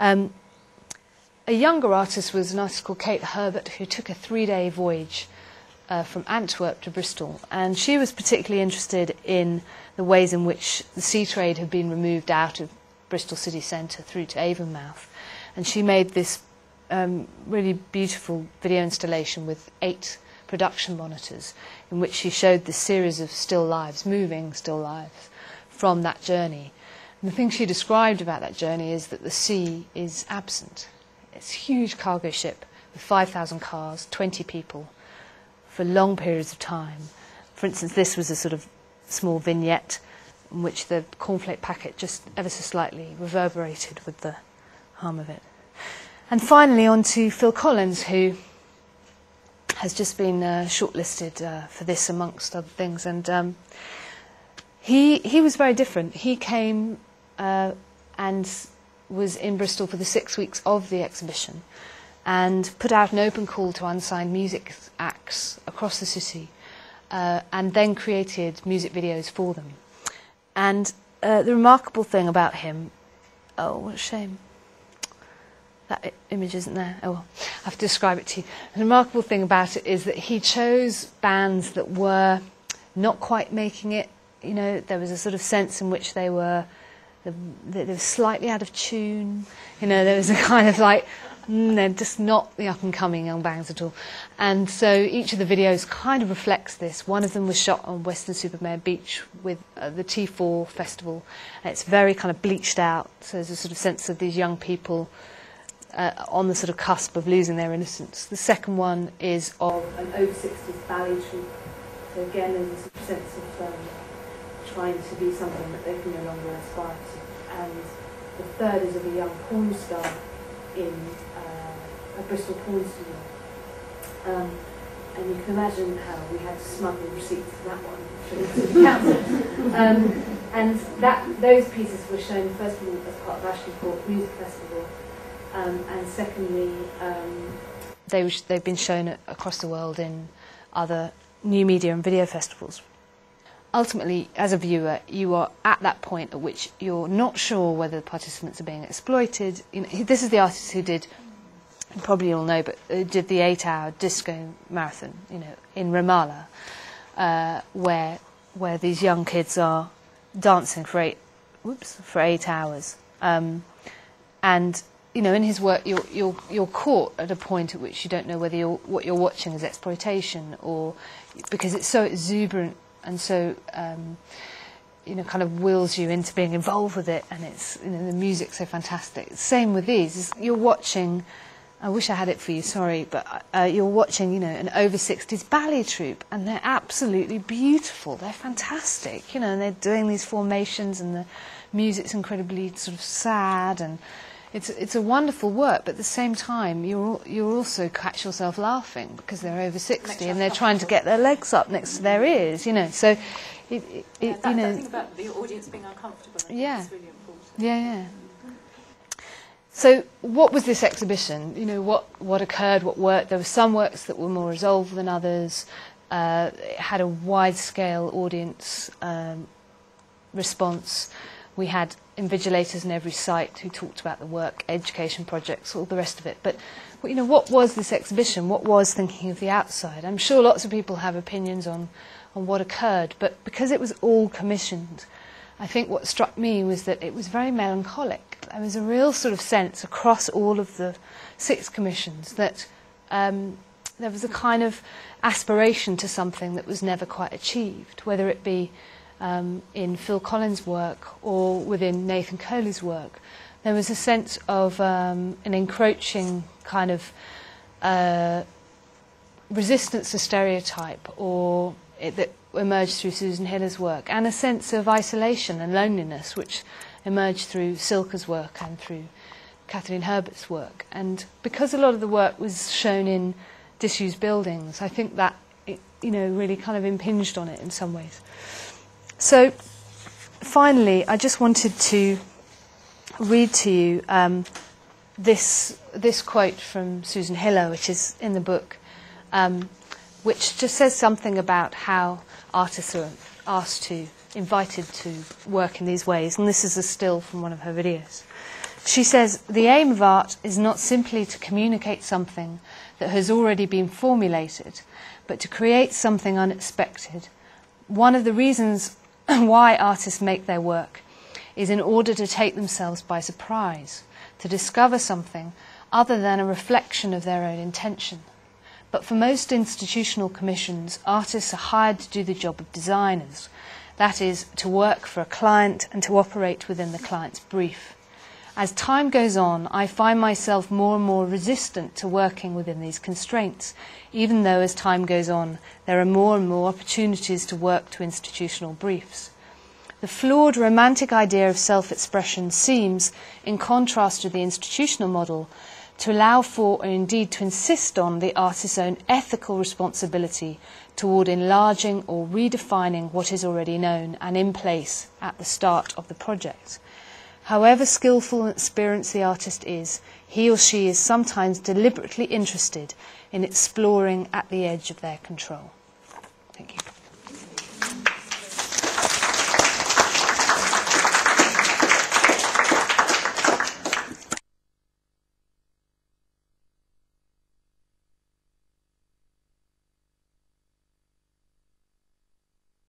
Um, a younger artist was an artist called Kate Herbert who took a three-day voyage uh, from Antwerp to Bristol, and she was particularly interested in the ways in which the sea trade had been removed out of Bristol city centre through to Avonmouth, and she made this um, really beautiful video installation with eight production monitors in which she showed this series of still lives, moving still lives, from that journey. And the thing she described about that journey is that the sea is absent. It's a huge cargo ship with 5,000 cars, 20 people, for long periods of time. For instance, this was a sort of small vignette in which the cornflake packet just ever so slightly reverberated with the hum of it. And finally, on to Phil Collins, who has just been uh, shortlisted uh, for this amongst other things. And um, he, he was very different. He came uh, and was in Bristol for the six weeks of the exhibition and put out an open call to unsigned music acts across the city uh, and then created music videos for them. And uh, the remarkable thing about him, oh, what a shame. That image isn't there. Oh, well, I have to describe it to you. The remarkable thing about it is that he chose bands that were not quite making it. You know, there was a sort of sense in which they were, they were slightly out of tune. You know, there was a kind of like, mm, they're just not the up and coming young bands at all. And so each of the videos kind of reflects this. One of them was shot on Weston-super-Mare Beach with uh, the T4 festival. And it's very kind of bleached out. So there's a sort of sense of these young people uh, on the sort of cusp of losing their innocence. The second one is of an over 60s ballet troupe. So again, there's a sense of um, trying to be something that they can no longer aspire to. And the third is of a young porn star in uh, a Bristol porn studio. Um, and you can imagine how we had to smuggle receipts for that one um, and that, those pieces were shown, first of all, as part of Ashton Court Music Festival, um, and secondly, um, they, they've been shown across the world in other new media and video festivals. Ultimately, as a viewer, you are at that point at which you're not sure whether the participants are being exploited. You know, this is the artist who did, probably all know, but did the eight-hour disco marathon, you know, in Ramallah, uh, where where these young kids are dancing for eight, whoops, for eight hours, um, and you know, in his work, you're, you're, you're caught at a point at which you don't know whether you're, what you're watching is exploitation or because it's so exuberant and so, um, you know, kind of wills you into being involved with it and it's, you know, the music's so fantastic. Same with these. You're watching, I wish I had it for you, sorry, but uh, you're watching, you know, an over 60s ballet troupe and they're absolutely beautiful. They're fantastic, you know, and they're doing these formations and the music's incredibly sort of sad and it's it's a wonderful work, but at the same time, you're you also catch yourself laughing because they're over sixty and they're trying to get their legs up next to their ears, you know. So, it, it, yeah, that, you know, that thing about the audience being uncomfortable, I yeah, really important. Yeah, yeah. So, what was this exhibition? You know, what what occurred? What worked? There were some works that were more resolved than others. Uh, it had a wide-scale audience um, response. We had invigilators in every site who talked about the work, education projects, all the rest of it. But you know, what was this exhibition? What was thinking of the outside? I'm sure lots of people have opinions on, on what occurred, but because it was all commissioned, I think what struck me was that it was very melancholic. There was a real sort of sense across all of the six commissions that um, there was a kind of aspiration to something that was never quite achieved, whether it be um, in Phil Collins' work or within Nathan Coley's work. There was a sense of um, an encroaching kind of uh, resistance to stereotype or it, that emerged through Susan Hiller's work, and a sense of isolation and loneliness, which emerged through Silke's work and through Kathleen Herbert's work. And because a lot of the work was shown in disused buildings, I think that it, you know really kind of impinged on it in some ways. So, finally, I just wanted to read to you um, this this quote from Susan Hiller, which is in the book, um, which just says something about how artists are asked to, invited to work in these ways. And this is a still from one of her videos. She says the aim of art is not simply to communicate something that has already been formulated, but to create something unexpected. One of the reasons why artists make their work is in order to take themselves by surprise, to discover something other than a reflection of their own intention. But for most institutional commissions, artists are hired to do the job of designers, that is, to work for a client and to operate within the client's brief. As time goes on, I find myself more and more resistant to working within these constraints, even though as time goes on, there are more and more opportunities to work to institutional briefs. The flawed romantic idea of self expression seems, in contrast to the institutional model, to allow for, or indeed to insist on, the artist's own ethical responsibility toward enlarging or redefining what is already known and in place at the start of the project. However skillful and experienced the artist is, he or she is sometimes deliberately interested in exploring at the edge of their control. Thank you.